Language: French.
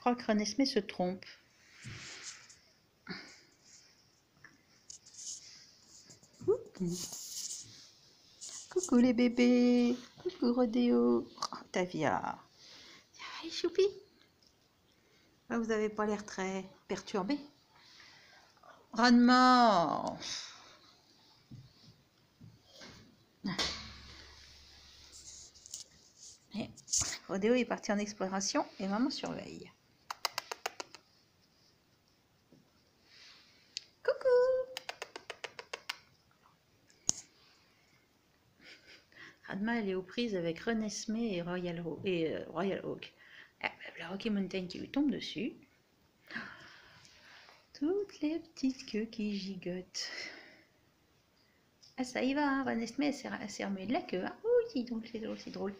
crois que Renesmé se trompe. Coucou les bébés. Coucou Rodéo. Oh, Tavia. Allez, choupi. Ah, vous n'avez pas l'air très perturbé. Ran-mort. Rodéo est parti en exploration et maman surveille. Elle est aux prises avec Renesmee et Royal, Oak. Et, euh, Royal Oak. Ah, la Rocky Mountain qui lui tombe dessus. Toutes les petites queues qui gigotent. Ah, ça y va, hein, Renesmee, elle s'est remuée de la queue. Hein. Oui, donc c'est drôle, c'est drôle.